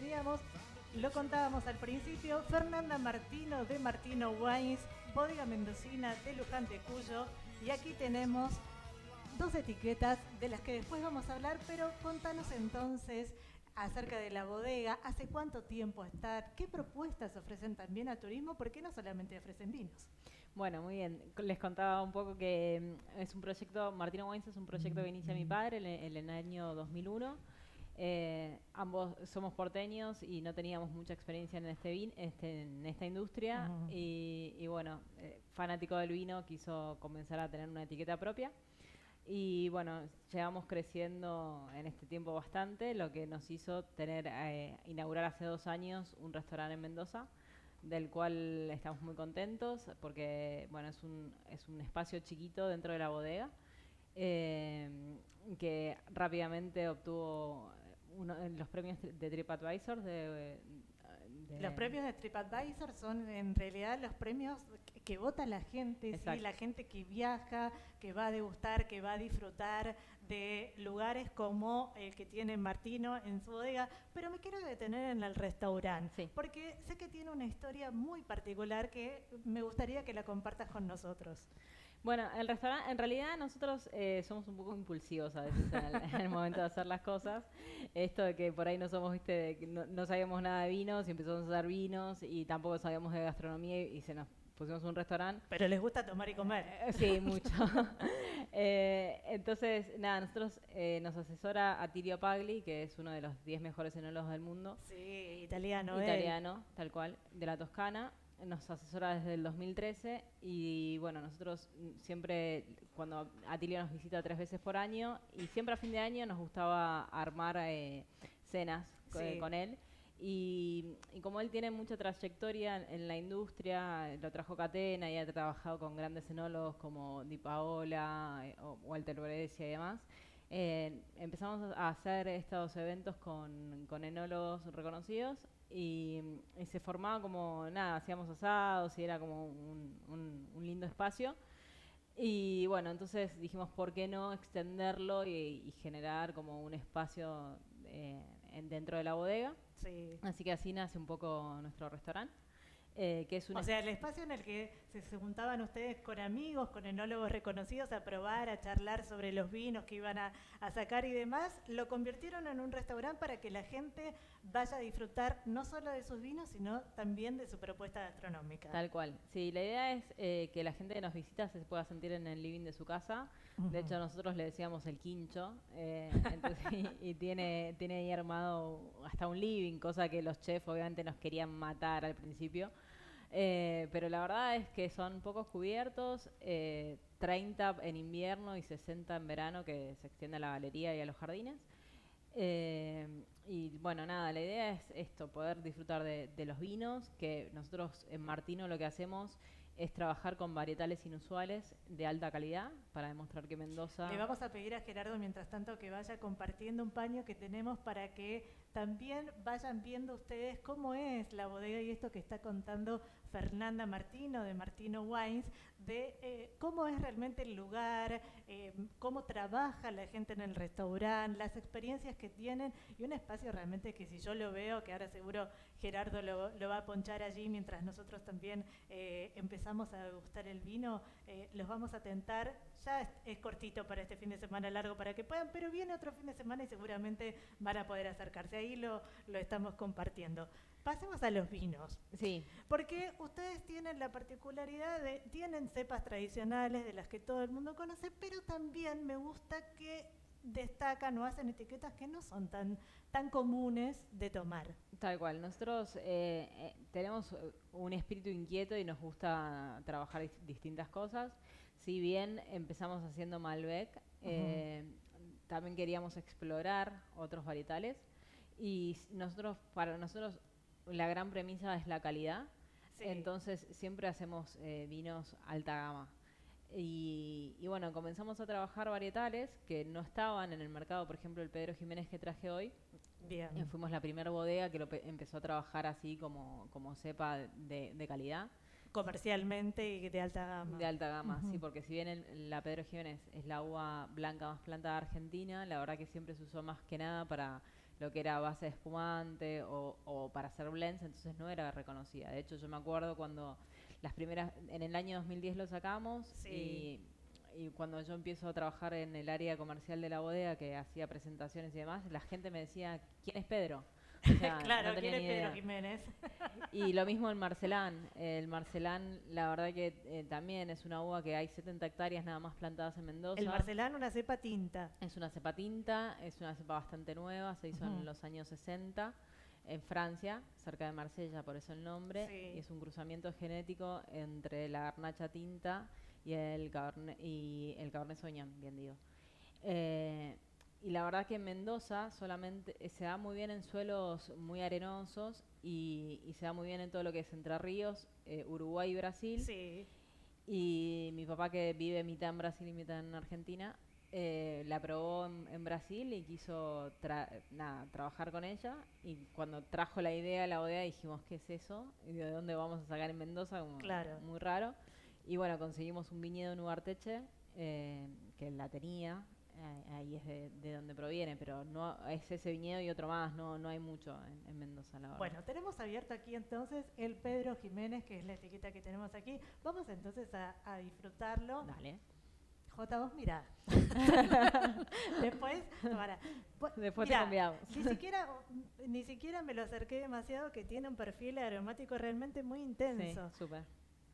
teníamos, lo contábamos al principio, Fernanda Martino de Martino Wines, Bodega Mendocina de Luján de Cuyo, y aquí tenemos dos etiquetas de las que después vamos a hablar, pero contanos entonces acerca de la bodega, hace cuánto tiempo está, qué propuestas ofrecen también a turismo, por qué no solamente ofrecen vinos. Bueno, muy bien. Les contaba un poco que mm, es un proyecto, Martino Wines es un proyecto que inicia mi padre en, el año 2001. Eh, ambos somos porteños y no teníamos mucha experiencia en este, vin, este en esta industria y, bueno, eh, fanático del vino quiso comenzar a tener una etiqueta propia. Y bueno, llevamos creciendo en este tiempo bastante, lo que nos hizo tener eh, inaugurar hace dos años un restaurante en Mendoza, del cual estamos muy contentos porque bueno, es un, es un espacio chiquito dentro de la bodega eh, que rápidamente obtuvo uno, los premios de TripAdvisor de, los premios de TripAdvisor son en realidad los premios que, vota la gente, ¿sí? la gente que viaja, que va a degustar, que va a disfrutar de lugares como el que tiene Martino en su bodega. Pero me quiero detener en el restaurante, porque sé que tiene una historia muy particular que me gustaría que la compartas con nosotros. Bueno, el restaurante, en realidad nosotros eh, somos un poco impulsivos a veces en el, momento de hacer las cosas. Esto de que por ahí no somos, viste, no, sabíamos nada de vinos y empezamos a hacer vinos y tampoco sabíamos de gastronomía y, se nos pusimos un restaurante. Pero les gusta tomar y comer. Eh, sí, mucho. Eh, entonces, nada, nosotros nos asesora Atilio Pagli, que es uno de los 10 mejores enólogos del mundo. Sí, italiano. Italiano, tal cual, de la Toscana nos asesora desde el 2013 y bueno, nosotros siempre, cuando Atilio nos visita tres veces por año y siempre a fin de año nos gustaba armar eh, cenas con él. Y, como él tiene mucha trayectoria en, la industria, lo trajo Catena y ha trabajado con grandes enólogos como Di Paola, eh, o Walter Brescia y demás, eh, empezamos a hacer estos eventos con, con enólogos reconocidos y, se formaba como, nada, hacíamos asados y era como un, lindo espacio. Y bueno, entonces dijimos, ¿por qué no extenderlo y, generar como un espacio eh, dentro de la bodega? Así que así nace un poco nuestro restaurante. Eh, que es O sea, el espacio en el que se, juntaban ustedes con amigos, con enólogos reconocidos a probar, a charlar sobre los vinos que iban a, sacar y demás, lo convirtieron en un restaurante para que la gente vaya a disfrutar no solo de sus vinos, sino también de su propuesta gastronómica. Tal cual. Sí, la idea es eh, que la gente que nos visita se pueda sentir en el living de su casa. De hecho, nosotros le decíamos el quincho. Eh, y, tiene, tiene ahí armado hasta un living, cosa que los chefs obviamente nos querían matar al principio. Eh, pero la verdad es que son pocos cubiertos, 30 en invierno y 60 en verano que se extiende a la galería y a los jardines. y bueno, nada, la idea es esto, poder disfrutar de, de, los vinos, que nosotros en Martino lo que hacemos es trabajar con varietales inusuales de alta calidad para demostrar que Mendoza... Le vamos a pedir a Gerardo, mientras tanto, que vaya compartiendo un paño que tenemos para que también vayan viendo ustedes cómo es la bodega y esto que está contando Fernanda Martino de Martino Wines, de eh, cómo es realmente el lugar, eh, cómo trabaja la gente en el restaurante, las experiencias que tienen y un espacio realmente que si yo lo veo, que ahora seguro Gerardo lo, va a ponchar allí mientras nosotros también eh, empezamos a degustar el vino, los vamos a tentar, ya es, cortito para este fin de semana largo para que puedan, pero viene otro fin de semana y seguramente van a poder acercarse. Ahí lo, lo estamos compartiendo. Pasemos a los vinos. Sí. Porque ustedes tienen la particularidad de, tienen cepas tradicionales de las que todo el mundo conoce, pero también me gusta que destacan o hacen etiquetas que no son tan, tan comunes de tomar. Tal cual. Nosotros eh, eh, tenemos un espíritu inquieto y nos gusta trabajar distintas cosas. Si bien empezamos haciendo Malbec, eh, también queríamos explorar otros varietales. Y nosotros, para nosotros, la gran premisa es la calidad. Entonces siempre hacemos eh, vinos alta gama. Y, bueno, comenzamos a trabajar varietales que no estaban en el mercado, por ejemplo, el Pedro Jiménez que traje hoy. Bien. Eh, fuimos la primera bodega que lo empezó a trabajar así como, como cepa de, calidad. Comercialmente y de alta gama. De alta gama, sí, porque si bien la Pedro Jiménez es la uva blanca más plantada de Argentina, la verdad que siempre se usó más que nada para lo que era base de espumante o, o para hacer blends, entonces no era reconocida. De hecho, yo me acuerdo cuando las primeras, en el año 2010 lo sacamos y, y cuando yo empiezo a trabajar en el área comercial de la bodega, que hacía presentaciones y demás, la gente me decía, ¿quién es Pedro? Claro, no ¿quién es Pedro Jiménez? y lo mismo el Marcelán. El Marcelán, la verdad que eh, también es una uva que hay 70 hectáreas nada más plantadas en Mendoza. El Marcelán, una cepa tinta. Es una cepa tinta, es una cepa bastante nueva, se hizo en los años 60 en Francia, cerca de Marsella, por eso el nombre, y es un cruzamiento genético entre la garnacha tinta y el cabernet, y el cabernet sauvignon, bien digo. Eh, y la verdad que en Mendoza solamente eh, se da muy bien en suelos muy arenosos y, se da muy bien en todo lo que es Entre Ríos, eh, Uruguay y Brasil. Sí. Y mi papá que vive mitad en Brasil y mitad en Argentina, eh, la probó en, Brasil y quiso nada, trabajar con ella. Y cuando trajo la idea a la bodega dijimos, ¿qué es eso? ¿Y de dónde vamos a sacar en Mendoza? claro. Muy raro. Y bueno, conseguimos un viñedo en Ugarteche, eh, que la tenía, ahí es de, donde proviene, pero no es ese viñedo y otro más, no, no hay mucho en, Mendoza, la verdad. Bueno, tenemos abierto aquí entonces el Pedro Jiménez, que es la etiqueta que tenemos aquí. Vamos entonces a disfrutarlo. Dale. J, vos mirá. Después, para, Después te cambiamos. Ni siquiera, ni siquiera me lo acerqué demasiado, que tiene un perfil aromático realmente muy intenso. Sí, súper.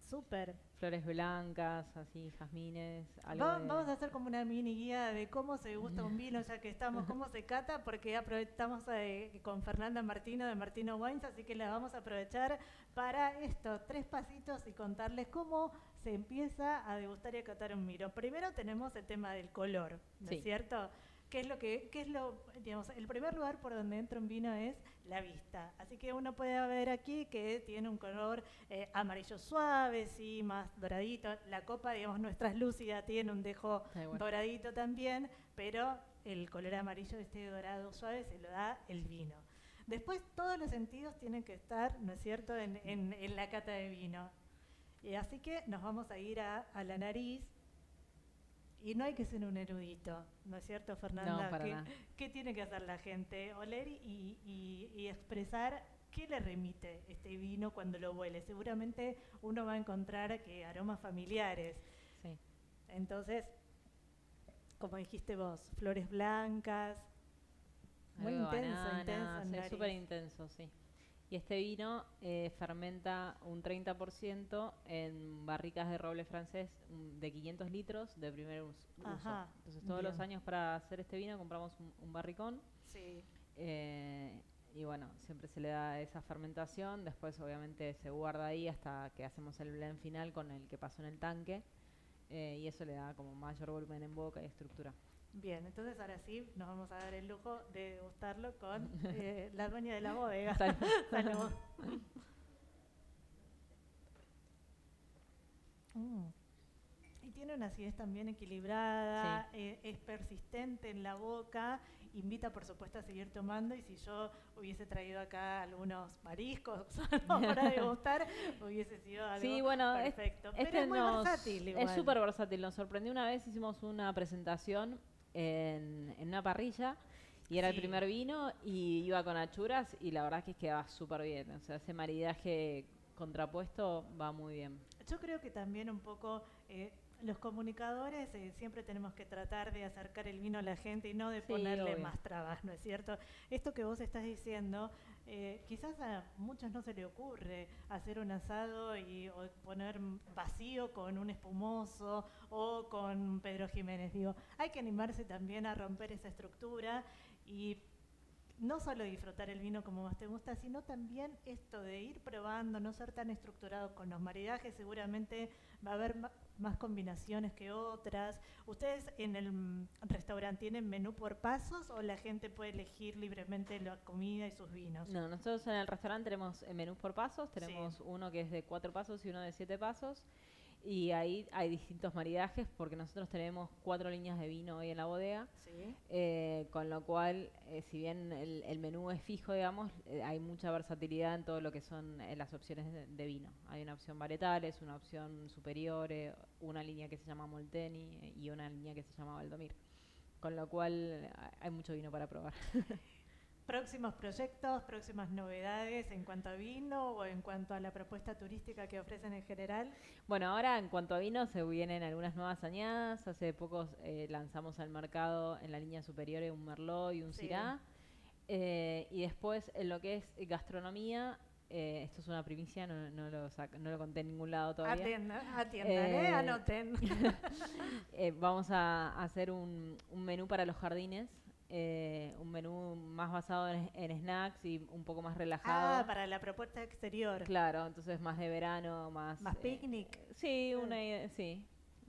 Súper. Flores blancas, así, jazmines. Vamos a hacer como una mini guía de cómo se gusta un vino, ya que estamos, cómo se cata, porque aprovechamos eh, con Fernanda Martino de Martino Wines, así que la vamos a aprovechar para estos tres pasitos y contarles cómo se empieza a degustar y a catar un vino. Primero tenemos el tema del color, ¿no es cierto? ¿Qué es lo que, qué es lo, digamos, el primer lugar por donde entra un vino es la vista. Así que uno puede ver aquí que tiene un color eh, amarillo suave, sí, más doradito. La copa, digamos, nuestra lúcida tiene un dejo doradito también, pero el color amarillo, este dorado suave, se lo da el vino. Después todos los sentidos tienen que estar, ¿no es cierto?, en, en, la cata de vino. Y así que nos vamos a ir a, a la nariz, y no hay que ser un erudito, ¿no es cierto, Fernanda? No, ¿Qué, tiene que hacer la gente? Oler y, expresar qué le remite este vino cuando lo huele. Seguramente uno va a encontrar que aromas familiares. Sí. Entonces, como dijiste vos, flores blancas, muy intenso, intenso. Es súper intenso, sí. Y este vino eh, fermenta un 30% en barricas de roble francés de 500 litros de primer uso. Entonces todos los años para hacer este vino compramos un, barricón. Sí. Eh, y bueno, siempre se le da esa fermentación. Después obviamente se guarda ahí hasta que hacemos el blend final con el que pasó en el tanque. Eh, y eso le da como mayor volumen en boca y estructura. Bien, entonces ahora sí nos vamos a dar el lujo de degustarlo con eh, la dueña de la bodega. Salud. Mm. Y tiene una acidez también equilibrada, eh, es persistente en la boca, invita por supuesto a seguir tomando y si yo hubiese traído acá algunos mariscos para degustar, hubiese sido algo sí, bueno, perfecto. Este Pero es muy versátil Es súper versátil, nos sorprendió una vez, hicimos una presentación en, una parrilla y era el primer vino y iba con achuras y la verdad que quedaba súper bien. O sea, ese maridaje contrapuesto va muy bien. Yo creo que también un poco eh, los comunicadores eh, siempre tenemos que tratar de acercar el vino a la gente y no de ponerle más trabas, ¿no es cierto? Esto que vos estás diciendo, eh, quizás a muchos no se le ocurre hacer un asado y poner vacío con un espumoso o con Pedro Jiménez. Digo, hay que animarse también a romper esa estructura y no solo disfrutar el vino como más te gusta, sino también esto de ir probando, no ser tan estructurado con los maridajes, seguramente va a haber más combinaciones que otras. ¿Ustedes en el restaurante tienen menú por pasos o la gente puede elegir libremente la comida y sus vinos? No, nosotros en el restaurante tenemos menú por pasos, tenemos uno que es de cuatro pasos y uno de siete pasos. Y ahí hay distintos maridajes porque nosotros tenemos cuatro líneas de vino hoy en la bodega, eh, con lo cual, eh, si bien el, menú es fijo, digamos, eh, hay mucha versatilidad en todo lo que son las opciones de, vino. Hay una opción varietales, una opción superior, una línea que se llama Molteni y una línea que se llama Valdomir. Con lo cual hay mucho vino para probar. próximos proyectos, próximas novedades en cuanto a vino o en cuanto a la propuesta turística que ofrecen en general. Bueno, ahora en cuanto a vino se vienen algunas nuevas añadas. Hace poco eh, lanzamos al mercado en la línea superior un Merlot y un Sí. Syrah. Eh, y después en lo que es gastronomía, eh, esto es una primicia, no, no lo, no lo conté en ningún lado todavía. Atiendan, atiendan, ¿eh? Eh, anoten. Eh, vamos a hacer un, un menú para los jardines, eh, un menú más basado en, en snacks y un poco más relajado. Ah, para la propuesta exterior. Claro, entonces más de verano, más... Más eh, picnic. sí, una idea, sí.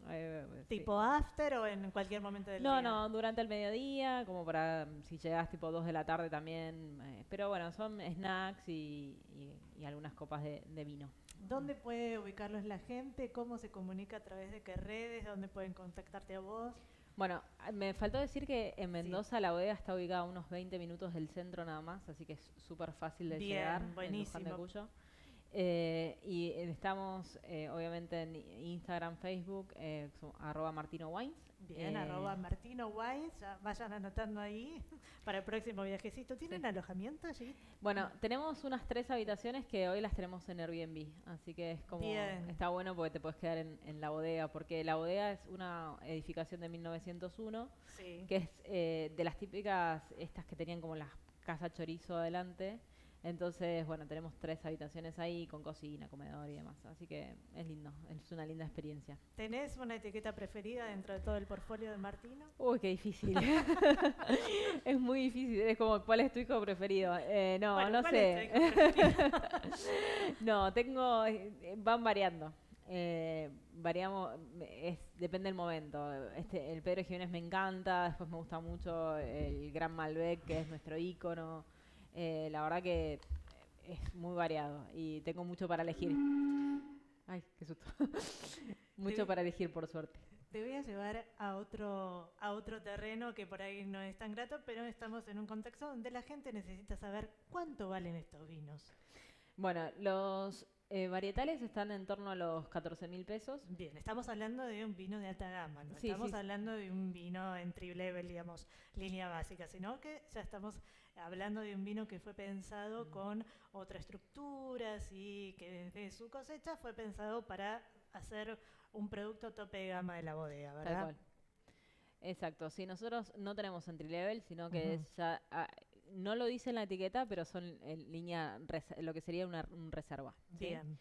Eh, sí. ¿Tipo after o en cualquier momento del No, día? no, durante el mediodía, como para mm, si llegas tipo 2 de la tarde también. eh, pero bueno, son snacks y, y- y algunas copas de, de vino. ¿Dónde puede ubicarlos la gente? ¿Cómo se comunica a través de qué redes? ¿Dónde pueden contactarte a vos? Bueno, ah, me faltó decir que en Mendoza la bodega está ubicada a unos 20 minutos del centro nada más, así que es súper fácil de Bien, llegar. en Luján de buenísimo. Cuyo. Eh, y eh, estamos eh, obviamente en Instagram, Facebook, eh, so- arroba Martino Wines. Bien, arroba Martino Wines, ya vayan anotando ahí para el próximo viajecito. ¿Tienen Sí. alojamiento allí? Bueno, tenemos unas tres habitaciones que hoy las tenemos en Airbnb, así que es como Bien. está bueno porque te puedes quedar en, en la bodega, porque la bodega es una edificación de 1901 Sí. que es eh, de las típicas estas que tenían como las casa chorizo adelante. Entonces, bueno, tenemos tres habitaciones ahí con cocina, comedor y demás, así que es lindo, es una linda experiencia. ¿Tenés una etiqueta preferida dentro de todo el portfolio de Martino? Uy, qué difícil. es muy difícil. Es como, ¿cuál es tu hijo preferido? Eh, no, Bueno, no ¿cuál sé. es tu no, tengo, eh, van variando. Eh, variamos, es, depende del momento. Este, el Pedro Jiménez me encanta, después me gusta mucho el Gran Malbec, que es nuestro ícono. Eh, la verdad que es muy variado y tengo mucho para elegir. Ay, qué susto. mucho para elegir, por suerte. Te voy a llevar a otro, a otro terreno que por ahí no es tan grato, pero estamos en un contexto donde la gente necesita saber cuánto valen estos vinos. Bueno, los eh, varietales están en torno a los 14 mil pesos. Bien, estamos hablando de un vino de alta gama, no Sí, estamos sí. hablando de un vino entry level, digamos, línea básica, sino que ya estamos hablando de un vino que fue pensado Mm. con otra estructura, y que desde su cosecha fue pensado para hacer un producto tope de gama de la bodega, Tal ¿verdad? cual. Exacto, sí, nosotros no tenemos entry level, sino que es ya, ah, no lo dice en la etiqueta, pero son en línea, res- lo que sería una un reserva. ¿sí? Bien.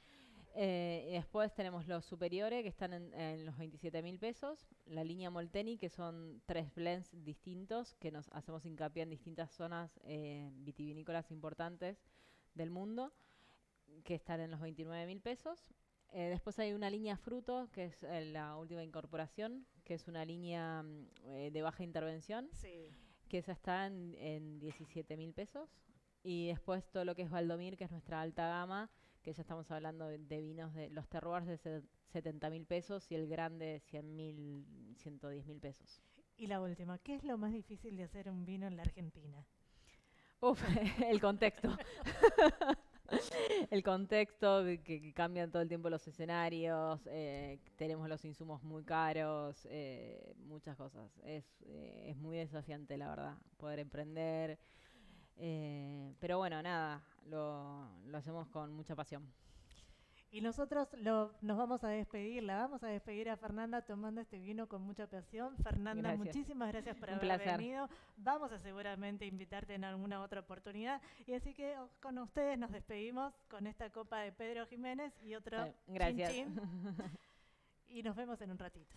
Eh, y después tenemos los superiores, que están en, en los 27 mil pesos, la línea Molteni, que son tres blends distintos, que nos hacemos hincapié en distintas zonas eh, vitivinícolas importantes del mundo, que están en los 29 mil pesos. Eh, después hay una línea fruto, que es eh, la última incorporación, que es una línea mm, eh, de baja intervención, Sí. Que esa está en, en 17 mil pesos. Y después todo lo que es Valdomir, que es nuestra alta gama, que ya estamos hablando de, de vinos de los terroirs de se- 70 mil pesos y el grande 100 mil, 110 mil pesos. Y la última, ¿qué es lo más difícil de hacer un vino en la Argentina? Uf, el contexto. el contexto, que, que cambian todo el tiempo los escenarios, eh, tenemos los insumos muy caros, eh, muchas cosas. Es, eh, es muy desafiante, la verdad, poder emprender. eh, pero bueno, nada, lo, lo hacemos con mucha pasión. Y nosotros lo- nos vamos a despedir, la vamos a despedir a Fernanda tomando este vino con mucha pasión. Fernanda, Gracias. muchísimas gracias por Un haber placer. venido. Vamos a seguramente invitarte en alguna otra oportunidad. Y así que oh, con ustedes nos despedimos con esta copa de Pedro Jiménez y otro Gracias. chin chin. Y nos vemos en un ratito.